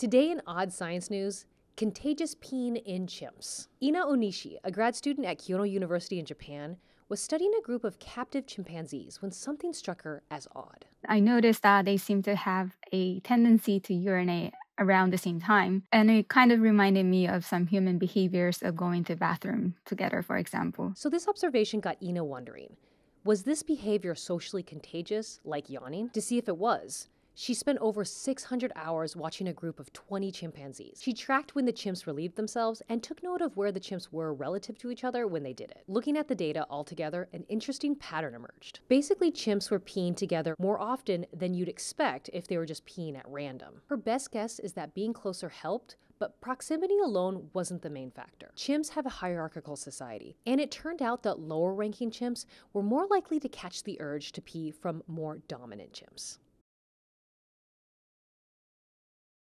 Today in Odd Science News, contagious peeing in chimps. Ena Onishi, a grad student at Kyoto University in Japan, was studying a group of captive chimpanzees when something struck her as odd. I noticed that they seem to have a tendency to urinate around the same time. And it kind of reminded me of some human behaviors of going to the bathroom together, for example. So this observation got Ena wondering, was this behavior socially contagious, like yawning? To see if it was, she spent over 600 hours watching a group of 20 chimpanzees. She tracked when the chimps relieved themselves and took note of where the chimps were relative to each other when they did it. Looking at the data altogether, an interesting pattern emerged. Basically, chimps were peeing together more often than you'd expect if they were just peeing at random. Her best guess is that being closer helped, but proximity alone wasn't the main factor. Chimps have a hierarchical society, and it turned out that lower ranking chimps were more likely to catch the urge to pee from more dominant chimps.